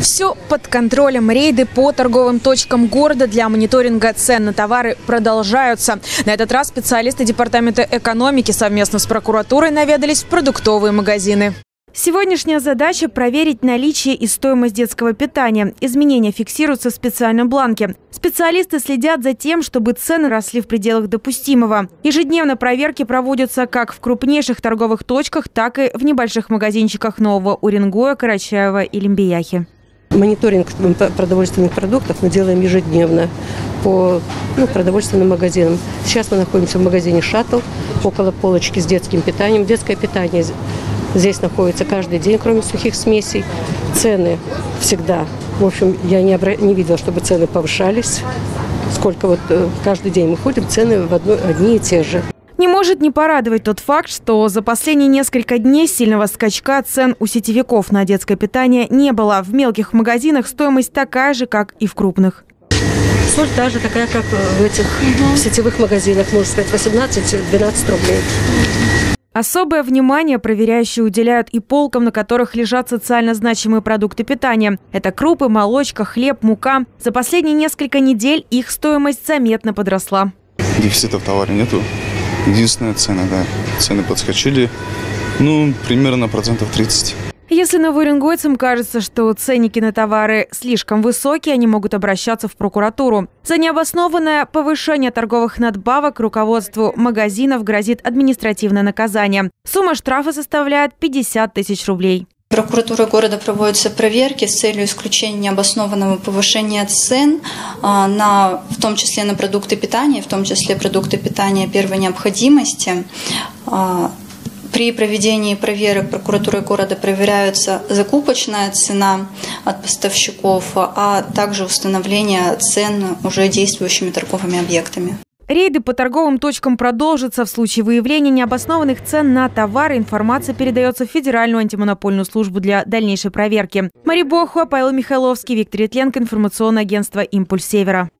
Все под контролем. Рейды по торговым точкам города для мониторинга цен на товары продолжаются. На этот раз специалисты Департамента экономики совместно с прокуратурой наведались в продуктовые магазины. Сегодняшняя задача – проверить наличие и стоимость детского питания. Изменения фиксируются в специальном бланке. Специалисты следят за тем, чтобы цены росли в пределах допустимого. Ежедневно проверки проводятся как в крупнейших торговых точках, так и в небольших магазинчиках Нового Уренгоя, Карачаева и Лимбияхи. Мониторинг продовольственных продуктов мы делаем ежедневно по ну, продовольственным магазинам. Сейчас мы находимся в магазине «Шаттл», около полочки с детским питанием. Детское питание здесь находится каждый день, кроме сухих смесей. Цены всегда. В общем, я не, обра... не видела, чтобы цены повышались. Сколько вот э, каждый день мы ходим, цены в одно... одни и те же. Не может не порадовать тот факт, что за последние несколько дней сильного скачка цен у сетевиков на детское питание не было. В мелких магазинах стоимость такая же, как и в крупных. Соль та же такая, как в этих угу. в сетевых магазинах, можно сказать, 18-12 рублей. Особое внимание проверяющие уделяют и полкам, на которых лежат социально значимые продукты питания. Это крупы, молочка, хлеб, мука. За последние несколько недель их стоимость заметно подросла. Дефицита в товаре нету. Единственная цена, да. Цены подскочили, ну, примерно процентов 30. Если новоуренгойцам кажется, что ценники на товары слишком высокие, они могут обращаться в прокуратуру. За необоснованное повышение торговых надбавок руководству магазинов грозит административное наказание. Сумма штрафа составляет 50 тысяч рублей. Прокуратурой города проводятся проверки с целью исключения необоснованного повышения цен, а, на, в том числе на продукты питания, в том числе продукты питания первой необходимости. А, при проведении проверок прокуратурой города проверяются закупочная цена от поставщиков, а также установление цен уже действующими торговыми объектами. Рейды по торговым точкам продолжатся. В случае выявления необоснованных цен на товары информация передается в Федеральную антимонопольную службу для дальнейшей проверки. Мария Бохуа, Павел Михайловский, Виктор Итленко, информационное агентство «Импульс Севера».